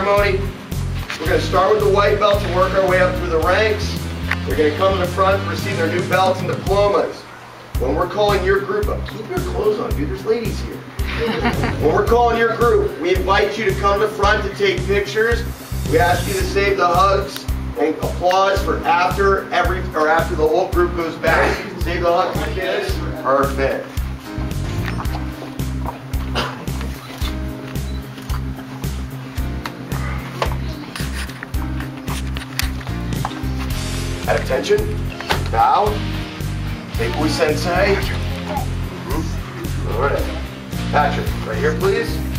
Ceremony, we're going to start with the white belts and work our way up through the ranks. They're going to come to the front, and receive their new belts and diplomas. When we're calling your group up, keep your clothes on, dude. There's ladies here. when we're calling your group, we invite you to come to the front to take pictures. We ask you to save the hugs and applause for after every or after the whole group goes back. Save the hugs and kiss. Perfect. At attention, bow, take boy sensei. Patrick, right here please.